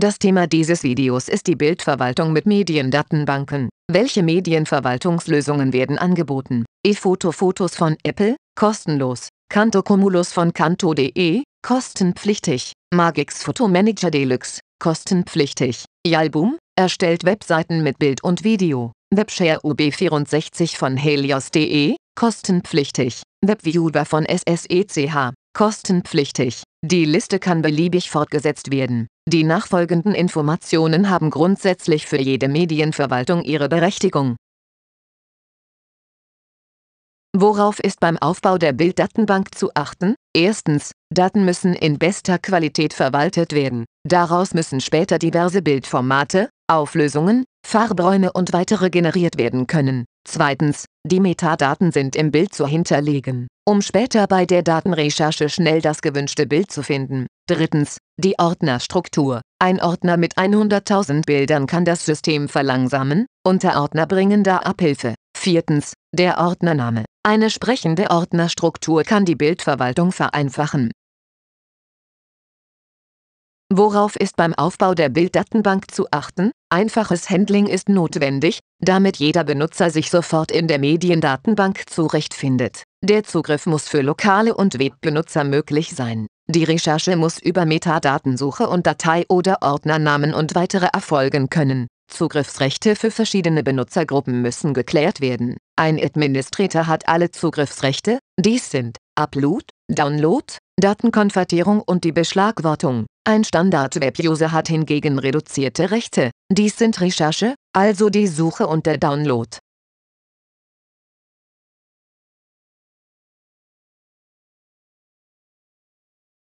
Das Thema dieses Videos ist die Bildverwaltung mit Mediendatenbanken. Welche Medienverwaltungslösungen werden angeboten? eFoto Fotos von Apple, kostenlos. Canto Cumulus von Canto.de, kostenpflichtig. Magix Manager Deluxe, kostenpflichtig. Yalbum, erstellt Webseiten mit Bild und Video. Webshare UB64 von Helios.de, kostenpflichtig. Webviewer von SSECH, kostenpflichtig. Die Liste kann beliebig fortgesetzt werden. Die nachfolgenden Informationen haben grundsätzlich für jede Medienverwaltung ihre Berechtigung. Worauf ist beim Aufbau der Bilddatenbank zu achten? Erstens, Daten müssen in bester Qualität verwaltet werden. Daraus müssen später diverse Bildformate, Auflösungen, Farbräume und weitere generiert werden können. Zweitens, die Metadaten sind im Bild zu hinterlegen, um später bei der Datenrecherche schnell das gewünschte Bild zu finden. Drittens, die Ordnerstruktur. Ein Ordner mit 100.000 Bildern kann das System verlangsamen, Unterordner bringen da Abhilfe. Viertens, der Ordnername. Eine sprechende Ordnerstruktur kann die Bildverwaltung vereinfachen. Worauf ist beim Aufbau der Bilddatenbank zu achten? Einfaches Handling ist notwendig, damit jeder Benutzer sich sofort in der Mediendatenbank zurechtfindet. Der Zugriff muss für lokale und Webbenutzer möglich sein. Die Recherche muss über Metadatensuche und Datei- oder Ordnernamen und weitere erfolgen können. Zugriffsrechte für verschiedene Benutzergruppen müssen geklärt werden. Ein Administrator hat alle Zugriffsrechte, dies sind Upload, Download, Datenkonvertierung und die Beschlagwortung. Ein Standard-Web-User hat hingegen reduzierte Rechte, dies sind Recherche, also die Suche und der Download.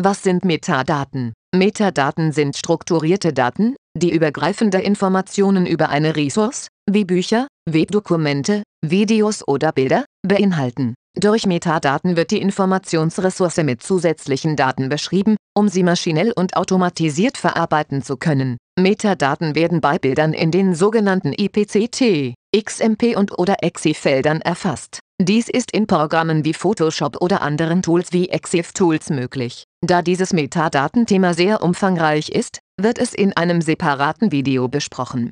Was sind Metadaten? Metadaten sind strukturierte Daten, die übergreifende Informationen über eine Ressource, wie Bücher, Webdokumente, Videos oder Bilder, beinhalten. Durch Metadaten wird die Informationsressource mit zusätzlichen Daten beschrieben, um sie maschinell und automatisiert verarbeiten zu können. Metadaten werden bei Bildern in den sogenannten IPCT, XMP und oder EXIF-Feldern erfasst. Dies ist in Programmen wie Photoshop oder anderen Tools wie EXIF-Tools möglich. Da dieses Metadatenthema sehr umfangreich ist, wird es in einem separaten Video besprochen.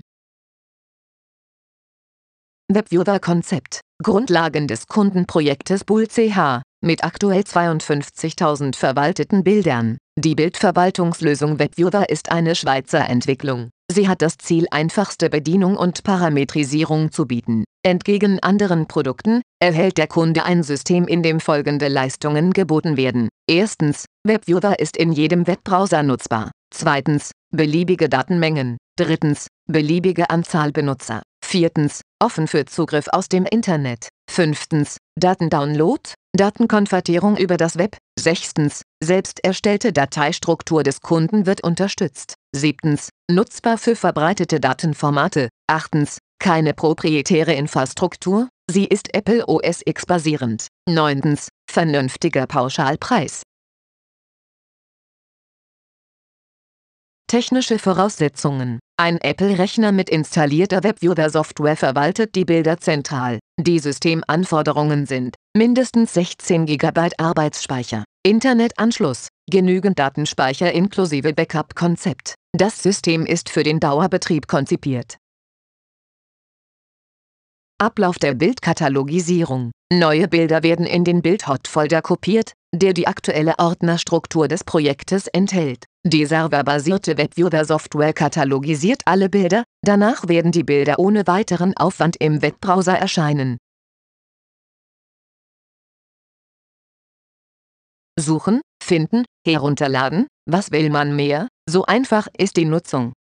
Webviewer-Konzept Grundlagen des Kundenprojektes Bull.ch mit aktuell 52.000 verwalteten Bildern. Die Bildverwaltungslösung WebViewer ist eine Schweizer Entwicklung. Sie hat das Ziel einfachste Bedienung und Parametrisierung zu bieten. Entgegen anderen Produkten, erhält der Kunde ein System in dem folgende Leistungen geboten werden. Erstens, WebViewer ist in jedem Webbrowser nutzbar. Zweitens, beliebige Datenmengen. Drittens, beliebige Anzahl Benutzer. Viertens, offen für Zugriff aus dem Internet. Fünftens, Datendownload, Datenkonvertierung über das Web. Sechstens, selbst erstellte Dateistruktur des Kunden wird unterstützt. Siebtens, nutzbar für verbreitete Datenformate. Achtens, keine proprietäre Infrastruktur, sie ist Apple OS X basierend. Neuntens, vernünftiger Pauschalpreis. Technische Voraussetzungen Ein Apple-Rechner mit installierter WebViewer-Software verwaltet die Bilder zentral. Die Systemanforderungen sind mindestens 16 GB Arbeitsspeicher, Internetanschluss, genügend Datenspeicher inklusive Backup-Konzept. Das System ist für den Dauerbetrieb konzipiert. Ablauf der Bildkatalogisierung. Neue Bilder werden in den Bildhot-Folder kopiert, der die aktuelle Ordnerstruktur des Projektes enthält. Die serverbasierte WebViewer-Software katalogisiert alle Bilder, danach werden die Bilder ohne weiteren Aufwand im Webbrowser erscheinen. Suchen, finden, herunterladen, was will man mehr? So einfach ist die Nutzung.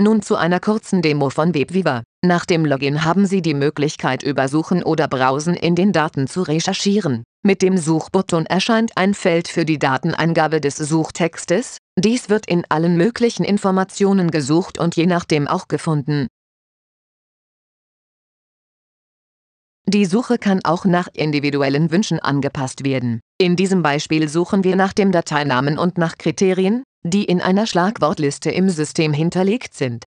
Nun zu einer kurzen Demo von WebViewer. Nach dem Login haben Sie die Möglichkeit über Suchen oder Browsen in den Daten zu recherchieren. Mit dem Suchbutton erscheint ein Feld für die Dateneingabe des Suchtextes, dies wird in allen möglichen Informationen gesucht und je nachdem auch gefunden. Die Suche kann auch nach individuellen Wünschen angepasst werden. In diesem Beispiel suchen wir nach dem Dateinamen und nach Kriterien, die in einer Schlagwortliste im System hinterlegt sind.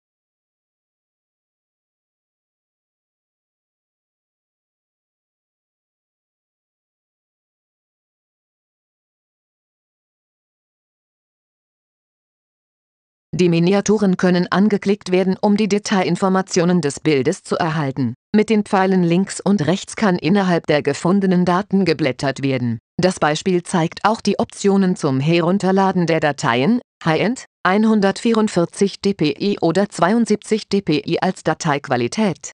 Die Miniaturen können angeklickt werden, um die Detailinformationen des Bildes zu erhalten. Mit den Pfeilen links und rechts kann innerhalb der gefundenen Daten geblättert werden. Das Beispiel zeigt auch die Optionen zum Herunterladen der Dateien, High-End, 144 dpi oder 72 dpi als Dateiqualität.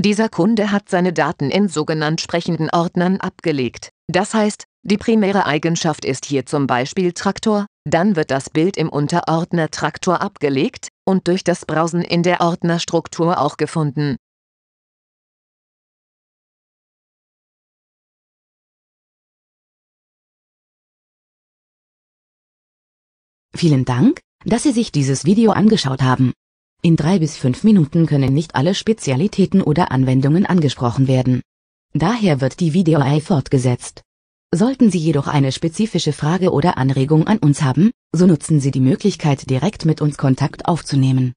Dieser Kunde hat seine Daten in sogenannt sprechenden Ordnern abgelegt. Das heißt, die primäre Eigenschaft ist hier zum Beispiel Traktor, dann wird das Bild im Unterordner Traktor abgelegt und durch das Browsen in der Ordnerstruktur auch gefunden. Vielen Dank, dass Sie sich dieses Video angeschaut haben. In drei bis fünf Minuten können nicht alle Spezialitäten oder Anwendungen angesprochen werden. Daher wird die Videoei fortgesetzt. Sollten Sie jedoch eine spezifische Frage oder Anregung an uns haben, so nutzen Sie die Möglichkeit direkt mit uns Kontakt aufzunehmen.